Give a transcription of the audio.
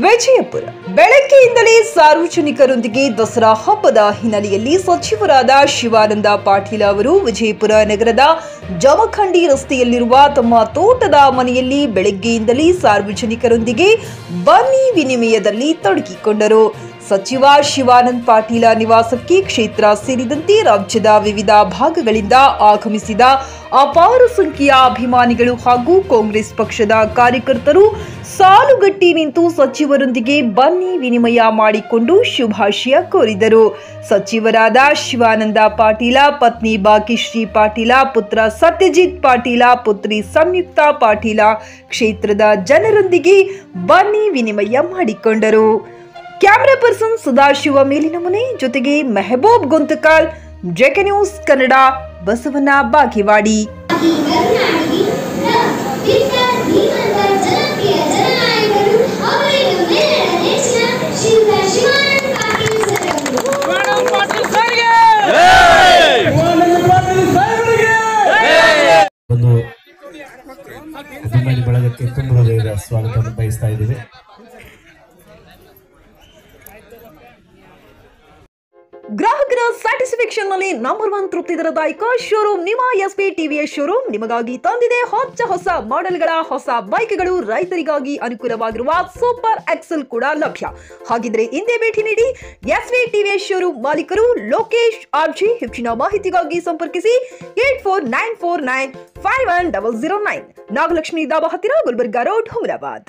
ವಿಜಯಪುರ ಬೆಳಗ್ಗೆಯಿಂದಲೇ ಸಾರ್ವಜನಿಕರೊಂದಿಗೆ ದಸರಾ ಹಬ್ಬದ ಹಿನ್ನೆಲೆಯಲ್ಲಿ ಸಚಿವರಾದ ಶಿವಾನಂದ ಪಾಟೀಲ್ ಅವರು ವಿಜಯಪುರ ನಗರದ ಜಮಖಂಡಿ ರಸ್ತೆಯಲ್ಲಿರುವ ತಮ್ಮ ತೋಟದ ಮನೆಯಲ್ಲಿ ಬೆಳಗ್ಗೆಯಿಂದಲೇ ಸಾರ್ವಜನಿಕರೊಂದಿಗೆ ಬನ್ನಿ ವಿನಿಮಯದಲ್ಲಿ ತೊಡಗಿಕೊಂಡರು. ಸಚಿವ ಶಿವಾನಂದ್ ಪಾಟೀಲ ನಿವಾಸಕ್ಕೆ ಕ್ಷೇತ್ರ ಸೇರಿದಂತೆ ರಾಜ್ಯದ ವಿವಿಧ ಭಾಗಗಳಿಂದ ಆಗಮಿಸಿದ ಅಪಾರ ಸಂಖ್ಯೆಯ ಅಭಿಮಾನಿಗಳು ಹಾಗೂ ಕಾಂಗ್ರೆಸ್ ಪಕ್ಷದ ಕಾರ್ಯಕರ್ತರು ಸಾಲುಗಟ್ಟಿ ನಿಂತು ಸಚಿವರೊಂದಿಗೆ ಬನ್ನಿ ವಿನಿಮಯ ಮಾಡಿಕೊಂಡು ಶುಭಾಶಯ ಕೋರಿದರು. ಸಚಿವರಾದ ಶಿವಾನಂದ ಪಾಟೀಲ, ಪತ್ನಿ ಬಾಕಿಶ್ರೀ ಪಾಟೀಲ, ಪುತ್ರ ಸತ್ಯಜಿತ್ ಪಾಟೀಲ, ಪುತ್ರಿ ಸಂಯುಕ್ತ ಪಾಟೀಲ ಕ್ಷೇತ್ರದ ಜನರೊಂದಿಗೆ ಬನ್ನಿ ವಿನಿಮಯ ಮಾಡಿಕೊಂಡರು. ಕ್ಯಾಮೆರಾ ಪರ್ಸನ್ ಸದಾಶಿವ ಮೇಲಿನ ಮನೆ. ಜೊತೆಗೆ ಮೆಹಬೂಬ್ ಗುಂತಕಾಲ್ ಜೆಕೆ ನ್ಯೂಸ್ ಕನ್ನಡ ಬಸವನ ಬಾಗಿವಾಡಿ. ಬಳಗಕ್ಕೆ ತುಂಬ ಹೃದಯದ ಸ್ವಾಗತವನ್ನು ಬಯಸ್ತಾ ಇದ್ದೀವಿ. ಗ್ರಾಹಕರ ಸ್ಯಾಟಿಸ್ಫ್ಯಾಕ್ಷನ್ನಲ್ಲಿ ನಂಬರ್ ಒನ್ ತೃಪ್ತಿದಾಯಕ ಶೋರೂಮ್ ನಿಮ್ಮ ಎಸ್ ಪಿ ಟಿವಿ ಶೋರೂಮ್ ನಿಮಗಾಗಿ ತಂದಿದೆ ಹೊಚ್ಚ ಹೊಸ ಮಾಡೆಲ್ಗಳ ಹೊಸ ಬೈಕ್ಗಳು. ರೈತರಿಗಾಗಿ ಅನುಕೂಲವಾಗಿರುವ ಸೂಪರ್ ಎಕ್ಸೆಲ್ ಕೂಡ ಲಭ್ಯ. ಹಾಗಿದ್ರೆ ಹಿಂದೆ ಭೇಟಿ ನೀಡಿ ಎಸ್ ವಿ ಟಿವಿ ಶೋರೂಮ್ ಮಾಲೀಕರು ಲೋಕೇಶ್ ಆರ್ಜಿ. ಹೆಚ್ಚಿನ ಮಾಹಿತಿಗಾಗಿ ಸಂಪರ್ಕಿಸಿ eight four nine four nine five one double zero nine Nagalakshmi dhaba ಹತ್ತಿರ ಗುಲ್ಬರ್ಗಾ ರೋಡ್, ಹುಮರಾಬಾದ್.